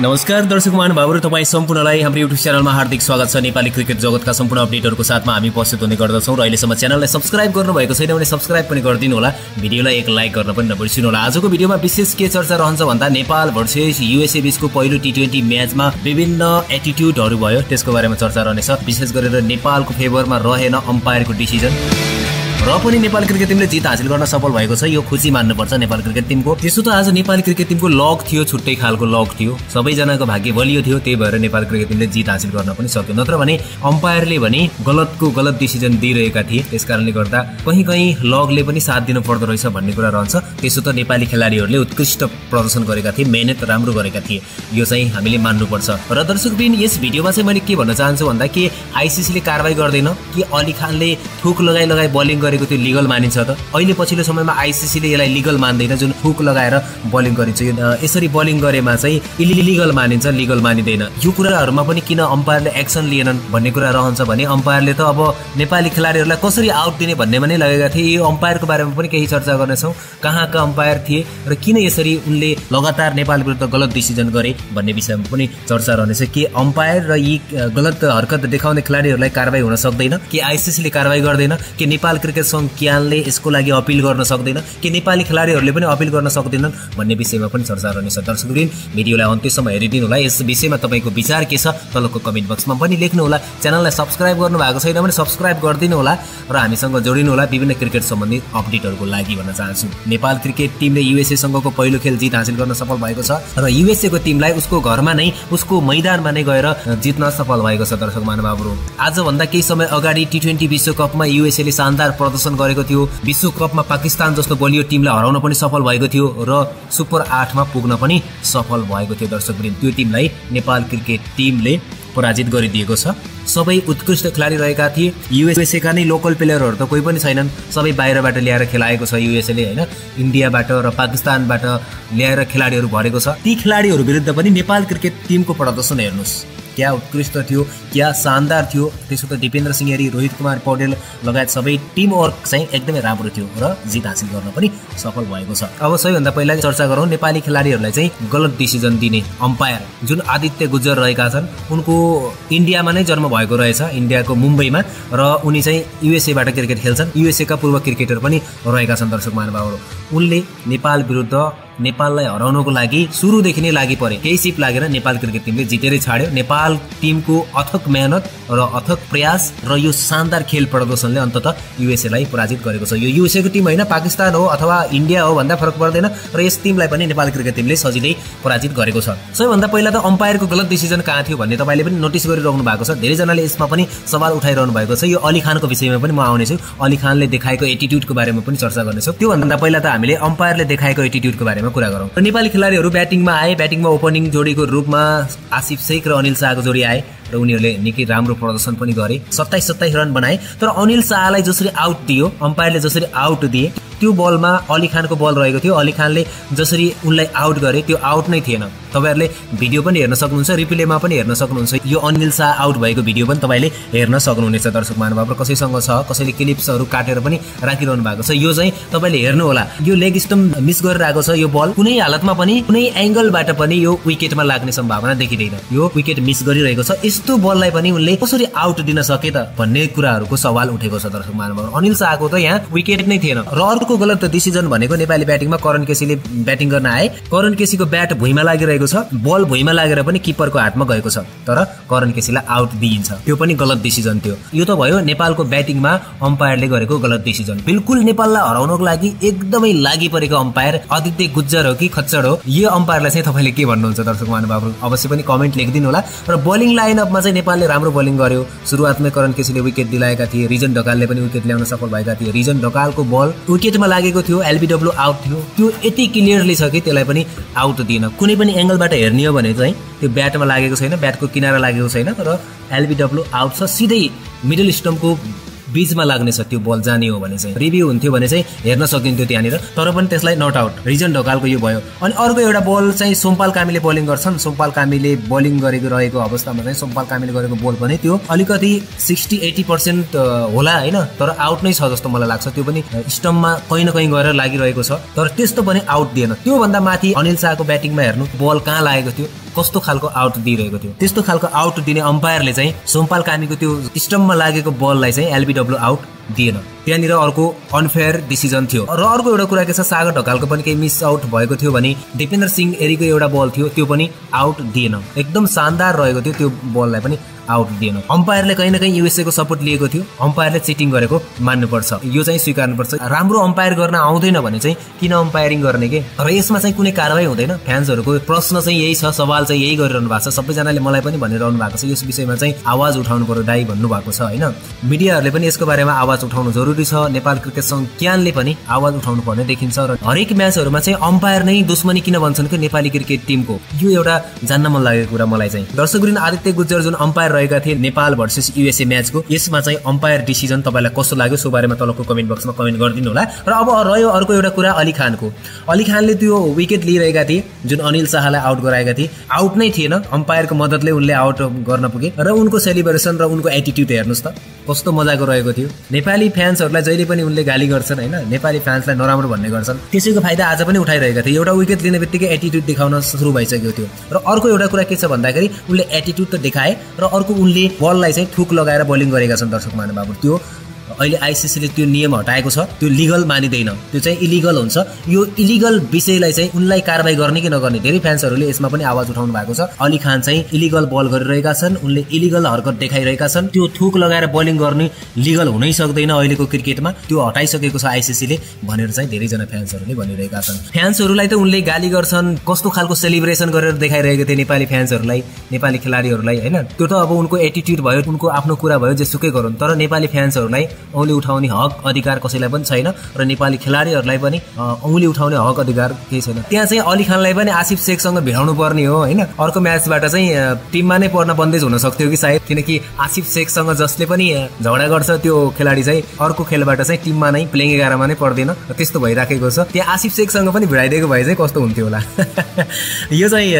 नमस्कार दर्शक महानुभावहरू तपाईँ सम्पूर्णलाई हाम्रो युट्युब च्यानलमा हार्दिक स्वागत छ। नेपाली क्रिकेट जगतका सम्पूर्ण अपडेटहरूको साथमा हामी उपस्थित हुने गर्दछौँ र अहिलेसम्म च्यानललाई सब्सक्राइब गर्नुभएको छैन भने सब्सक्राइब पनि गरिदिनु होला। भिडियोलाई एक लाइक गर्न पनि नबिर्सिनु होला। आजको भिडियोमा विशेष के चर्चा रहन्छ भन्दा नेपाल भर्सेस युएसए बिचको पहिलो टी ट्वेन्टी म्याचमा विभिन्न एटिट्युडहरू भयो। त्यसको बारेमा चर्चा रहनेछ। विशेष गरेर नेपालको फेभरमा रहेन अम्पायरको डिसिजन र पनि नेपाली क्रिकेट टिमले जित हासिल गर्न सफल भएको छ यो खुसी मान्नुपर्छ नेपाली क्रिकेट टिमको। त्यसो त आज नेपाली क्रिकेट टिमको लक थियो छुट्टै खालको लक थियो। सबैजनाको भाग्य बलियो थियो त्यही भएर नेपाली क्रिकेट टिमले जित हासिल गर्न पनि सक्यो। नत्र भने अम्पायरले भने गलतको गलत डिसिजन दिइरहेका थिए। त्यस कारणले गर्दा कहीँ कहीँ लगले पनि साथ दिनु पर्दो रहेछ भन्ने कुरा रहन्छ। त्यसो त नेपाली खेलाडीहरूले उत्कृष्ट प्रदर्शन गरेका थिए मेहनत राम्रो गरेका थिए। यो चाहिँ हामीले मान्नुपर्छ। र दर्शकबिन यस भिडियोमा चाहिँ मैले के भन्न चाहन्छु भन्दा के आइसिसीले कारवाही गर्दैन कि अली खानले थुक लगाई लगाई बलिङ गरे गरेको त्यो लिगल मानिन्छ त। अहिले पछिल्लो समयमा आइसिसीले यसलाई लिगल मान्दैन जुन हुक लगाएर बलिङ गरिन्छ। यसरी बलिङ गरेमा चाहिँ इलिगल मानिन्छ लिगल मानिँदैन। यो कुराहरूमा पनि किन अम्पायरले एक्सन लिएनन् भन्ने कुरा रहन्छ भने अम्पायरले त अब नेपाली खेलाडीहरूलाई कसरी आउट दिने भन्नेमा नै लगेका थिए। यो अम्पायरको बारेमा पनि केही चर्चा गर्नेछौँ। कहाँका अम्पायर थिए र किन यसरी उनले लगातार नेपाल विरुद्ध गलत डिसिजन गरे भन्ने विषयमा पनि चर्चा रहनेछ। के अम्पायर र यी गलत हरकत देखाउने खेलाडीहरूलाई कारवाही हुन सक्दैन? कि आइसिसीले कारवाही गर्दैन? कि नेपाल क्रिकेट सङ्घ क्यानले यसको लागि अपिल गर्न सक्दैन कि नेपाली खेलाडीहरूले पनि अपिल गर्न सक्दैनन् भन्ने विषयमा पनि चर्चा रहनेछ दर्शकवृन्द भिडियोलाई अन्त्यसम्म हेरिदिनु होला यस विषयमा तपाईँको विचार के छ तलको कमेन्ट बक्समा पनि लेख्नु होला च्यानललाई सब्सक्राइब गर्नु भएको छैन भने सब्सक्राइब गरिदिनु होला र हामीसँग जोडिनु होला विभिन्न क्रिकेट सम्बन्धी अपडेटहरूको लागि भन्न चाहन्छु। नेपाल क्रिकेट टिमले युएसएसँगको पहिलो खेल जित हासिल गर्न सफल भएको छ र युएसएको टिमलाई उसको घरमा नै उसको मैदानमा नै गएर जित्न सफल भएको छ दर्शक महानुभावहरू। आजभन्दा केही समय अगाडि टी ट्वेन्टी विश्वकपमा युएसएले शानदार प्रदर्शन गरेको थियो। विश्वकपमा पाकिस्तान जस्तो बलियो टिमलाई हराउन पनि सफल भएको थियो र सुपर आठमा पुग्न पनि सफल भएको थियो दर्शकवृन्द त्यो टिमलाई नेपाल क्रिकेट टिमले पराजित गरिदिएको छ। सबै उत्कृष्ट खेलाडी रहेका थिए। युएसएका नै लोकल प्लेयरहरू त कोही पनि छैनन्। सबै बाहिरबाट ल्याएर खेलाएको छ युएसएले होइन? इन्डियाबाट र पाकिस्तानबाट ल्याएर खेलाडीहरू भरेको छ। ती खेलाडीहरू विरुद्ध पनि नेपाल क्रिकेट टिमको प्रदर्शन हेर्नुहोस्। क्या उत्कृष्ट थियो क्या शानदार थियो। त्यसो त दिपेन्द्र सिंहेरी रोहित कुमार पौडेल लगायत सबै टिम वर्क चाहिँ एकदमै राम्रो थियो र जित हासिल गर्न पनि सफल भएको छ। अब सबैभन्दा पहिला चर्चा गरौँ नेपाली खेलाडीहरूलाई चाहिँ गलत डिसिजन दिने अम्पायर जुन आदित्य गुज्जर रहेका छन् उनको इन्डियामा नै जन्म भएको रहेछ इन्डियाको मुम्बईमा र उनी चाहिँ युएसएबाट क्रिकेट खेल्छन्। युएसएका पूर्व क्रिकेटर पनि रहेका छन् दर्शक महानुभावहरू। उनले नेपाल विरुद्ध नेपाललाई हराउनको लागि सुरुदेखि नै लागि परे। केही सिप लागेर नेपाल क्रिकेट टिमले जितेरै छाड्यो। नेपाल टिमको अथक मेहनत र अथक प्रयास र यो शानदार खेल प्रदर्शनले अन्तत युएसएलाई पराजित गरेको छ। यो युएसएको टिम होइन पाकिस्तान हो अथवा इन्डिया हो भन्दा फरक पर्दैन र यस टिमलाई पनि नेपाल क्रिकेट टिमले सजिलै पराजित गरेको छ। सबैभन्दा पहिला त अम्पायरको गलत डिसिजन कहाँ थियो भन्ने तपाईँले पनि नोटिस गरिरहनु भएको छ। धेरैजनाले यसमा पनि सवाल उठाइरहनु भएको छ। यो अली खानको विषयमा पनि म आउनेछु। अली खानले देखाएको एटिट्युडको बारेमा पनि चर्चा गर्नेछु। त्योभन्दा पहिला त हामीले अम्पायरले देखाएको एटिट्युडको बारेमा कुरा गरौँ। र नेपाली खेलाडीहरू ब्याटिङमा आए ब्याटिङमा ओपनिङ जोडीको रूपमा आसिफ शेख र अनिल शाहको जोडी आए। र उनीहरूले निकै राम्रो प्रदर्शन पनि गरे। सत्ताइस सत्ताइस रन बनाए। तर अनिल शाहलाई जसरी आउट दियो अम्पायरले जसरी आउट दिए त्यो बलमा अली खानको बल रहेको थियो। अली खानले जसरी उनलाई आउट गरे त्यो आउट नै थिएन। तपाईँहरूले भिडियो पनि हेर्न सक्नुहुन्छ रिप्लेमा पनि हेर्न सक्नुहुन्छ। यो अनिल शाह आउट भएको भिडियो पनि तपाईँले हेर्न सक्नुहुनेछ दर्शक महानुभाव र कसैसँग छ कसैले क्लिप्सहरू काटेर पनि राखिरहनु भएको छ। यो चाहिँ तपाईँले हेर्नु होला यो लेग स्टम्प मिस गरेर आएको छ यो बल कुनै हालतमा पनि कुनै एङ्गलबाट पनि यो विकेटमा लाग्ने सम्भावना देखिँदैन। यो विकेट मिस गरिरहेको छ। यस्तो बललाई पनि उनले कसरी आउट दिन सके त भन्ने कुराहरूको सवाल उठेको छ दर्शक महानुभाव अनिल शाहको त यहाँ विकेट नै थिएन। र अर्को गलत डिसिजन भनेको नेपाली ब्याटिङमा करण केसीले ब्याटिङ गर्न आए। करण केसीको ब्याट भुइँमा लागिरहेको छ। बल भुइँमा लागेर पनि किपरको हातमा गएको छ। तर करण केसीलाई आउट दिइन्छ। त्यो पनि गलत डिसिजन थियो। यो त भयो नेपालको ब्याटिङमा अम्पायरले गरेको गलत डिसिजन बिल्कुल नेपाललाई हराउनको लागि एकदमै लागि परेको अम्पायर आदित्य गुज्जर हो कि खच्चड हो? यो अम्पायरलाई चाहिँ तपाईँले के भन्नुहुन्छ दर्शक महानुभावहरू अवश्य पनि कमेन्ट लेखिदिनु होला र बलिङ लाइनअपमा चाहिँ नेपालले राम्रो बलिङ गर्यो। सुरुवातमै करण केसीले विकेट दिलाएका थिए रिजन ढकालले पनि विकेट ल्याउन सफल भएका थिए। रिजन ढकालको बल विकेटमा लागेको थियो एलबिडब्लु आउट थियो। त्यो यति क्लियरली छ कि त्यसलाई पनि आउट दिएन। कुनै पनि एङ्गलबाट हेर्ने हो भने चाहिँ त्यो ब्याटमा लागेको छैन ब्याटको किनारा लागेको छैन र एलबिडब्लु आउट छ। सिधै मिडल स्टम्पको बिचमा लाग्नेछ त्यो बल जाने हो भने चाहिँ। रिभ्यू हुन्थ्यो भने चाहिँ हेर्न सकिन्थ्यो त्यहाँनिर तर पनि त्यसलाई नट आउट रिजन ढकालको यो भयो। अनि अर्को एउटा बल चाहिँ सोमपाल कामीले बलिङ गर्छन्। सोमपाल कामीले बलिङ गरेको रहेको अवस्थामा चाहिँ सोमपाल कामीले गरेको बल पनि त्यो अलिकति सिक्सटी एटी पर्सेन्ट होला होइन तर आउट नै छ जस्तो मलाई लाग्छ। त्यो पनि स्टम्पमा कहीँ न कहीँ गएर लागिरहेको छ। तर त्यस्तो पनि आउट दिएन। त्योभन्दा माथि अनिल शाहको ब्याटिङमा हेर्नु बल कहाँ लागेको थियो? कस्तो खालको आउट दिइरहेको थियो। त्यस्तो खालको आउट दिने अम्पायरले चाहिँ सोमपाल कामीको त्यो स्टम्पमा लागेको बललाई चाहिँ एलबिडब्लु आउट दिएन। त्यहाँनिर अर्को अनफेयर डिसिजन थियो। र अर्को एउटा कुरा के छ सागर ढकालको पनि केही मिस आउट भएको थियो भने दिपेन्द्र सिंह एरीको एउटा बल थियो त्यो पनि आउट दिएन। एकदम शानदार रहेको थियो त्यो बललाई पनि आउट दिएन। अम्पायरले कहीँ न कहीँ युएसएको सपोर्ट लिएको थियो अम्पायरले चिटिङ गरेको मान्नुपर्छ। यो चाहिँ स्वीकार्नुपर्छ। राम्रो अम्पायर गर्न आउँदैन भने चाहिँ किन अम्पायरिङ गर्ने के? र यसमा चाहिँ कुनै कारवाही हुँदैन। फ्यान्सहरूको प्रश्न चाहिँ यही छ सवाल चाहिँ यही गरिरहनु भएको छ। सबैजनाले मलाई पनि भनिरहनु भएको छ। यस विषयमा चाहिँ आवाज उठाउनु पर्यो दाई भन्नुभएको छ होइन? मिडियाहरूले पनि यसको बारेमा आवाज उठाउनु जरुरी छ। नेपाल क्रिकेट सङ्घ क्यानले पनि आवाज उठाउनु पर्ने देखिन्छ र हरेक म्याचहरूमा चाहिँ अम्पायर नै दुश्मनी किन भन्छन् कि नेपाली क्रिकेट टिमको? यो एउटा जान्न मन लागेको कुरा मलाई चाहिँ। दर्शक आदित्य गुज्जर जुन अम्पायर रहेका थिए नेपाल भर्सेस युएसए म्याचको यसमा चाहिँ अम्पायर डिसिजन तपाईँलाई कस्तो लाग्यो सो बारेमा तलको कमेन्ट बक्समा कमेन्ट गरिदिनु होला। र अब रह्यो अर्को एउटा कुरा अली खानको। अली खानले त्यो विकेट लिइरहेका थिए जुन अनिल शाहलाई आउट गराएका थिए। आउट नै थिएन अम्पायरको मद्दतले उनले आउट गर्न पुगे। र उनको सेलिब्रेसन र उनको एटिट्युड हेर्नुहोस् त कस्तो मजाको रहेको थियो। नेपाली फ्यान्सहरूलाई जहिले पनि उनले गाली गर्छन् होइन? नेपाली फ्यान्सलाई नराम्रो भन्ने गर्छन्। त्यसैको फाइदा आज पनि उठाइरहेका थिए। एउटा विकेट लिने बित्तिकै एटिट्युड देखाउन सुरु भइसकेको थियो र अर्को एउटा कुरा के छ भन्दाखेरि उनले एटिट्युड त देखाए र अर्को उनले बललाई चाहिँ थुक लगाएर बोलिङ गरेका छन् दर्शक महानुभाव त्यो अहिले आइसिसीले त्यो नियम हटाएको छ त्यो लिगल मानिँदैन। त्यो चाहिँ इलिगल हुन्छ। यो इलिगल विषयलाई चाहिँ उनलाई कारवाही गर्ने कि नगर्ने? धेरै फ्यान्सहरूले यसमा पनि आवाज उठाउनु भएको छ। अली खान चाहिँ इलिगल बल गरिरहेका छन् उनले इलिगल हरकत देखाइरहेका छन्। त्यो थुक लगाएर बलिङ गर्ने लिगल हुनै सक्दैन अहिलेको क्रिकेटमा। त्यो हटाइसकेको छ आइसिसीले भनेर चाहिँ धेरैजना फ्यान्सहरूले भनिरहेका छन्। फ्यान्सहरूलाई त उनले गाली गर्छन्। कस्तो खालको सेलिब्रेसन गरेर देखाइरहेको थिए नेपाली फ्यान्सहरूलाई नेपाली खेलाडीहरूलाई होइन? त्यो त अब उनको एटिट्युड भयो उनको आफ्नो कुरा भयो जेसुकै गरौँ। तर नेपाली फ्यान्सहरूलाई औँली उठाउने हक अधिकार कसैलाई पनि छैन र नेपाली खेलाडीहरूलाई पनि औँली उठाउने हक अधिकार केही छैन। त्यहाँ चाहिँ अली खानलाई पनि आसिफ शेखसँग भिडाउनु पर्ने हो होइन? अर्को म्याचबाट चाहिँ टिममा नै पर्न बन्देज हुन सक्थ्यो कि सायद? किनकि आसिफ शेखसँग जसले पनि झगडा गर्छ त्यो खेलाडी चाहिँ अर्को खेलबाट चाहिँ टिममा नै प्लेइङ एघारमा नै पर्दैन त्यस्तो भइराखेको छ। त्यहाँ आसिफ शेखसँग पनि भिडाइदिएको भए चाहिँ कस्तो हुन्थ्यो होला? यो चाहिँ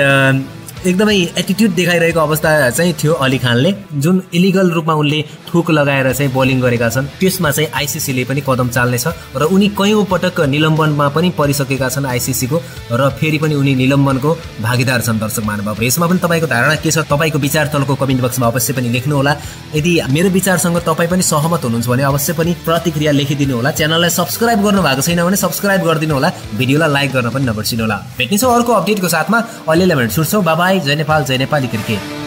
एकदमै एटिट्युड देखाइरहेको अवस्था चाहिँ थियो अली खानले जुन इलिगल रूपमा उनले थुक लगाएर चाहिँ बोलिङ गरेका छन् त्यसमा चाहिँ आइसिसीले पनि कदम चाल्नेछ र उनी कयौँ पटक निलम्बनमा पनि परिसकेका छन् आइसिसीको र फेरि पनि उनी निलम्बनको भागीदार छन् दर्शक महानुभाव। यसमा पनि तपाईँको धारणा के छ? तपाईँको विचार तलको कमेन्ट बक्समा अवश्य पनि लेख्नुहोला। यदि मेरो विचारसँग तपाईँ पनि सहमत हुनुहुन्छ भने अवश्य पनि प्रतिक्रिया लेखिदिनु होला च्यानललाई सब्सक्राइब गर्नु भएको छैन भने सब्सक्राइब गरिदिनु होला भिडियोलाई लाइक गर्न पनि नबिर्सिनु होला भेट्नेछौँ अर्को अपडेटको साथमा। अहिलेलाई भने छुट्छौँ बाबा जय नेपाल जय नेपाली क्रिकेट।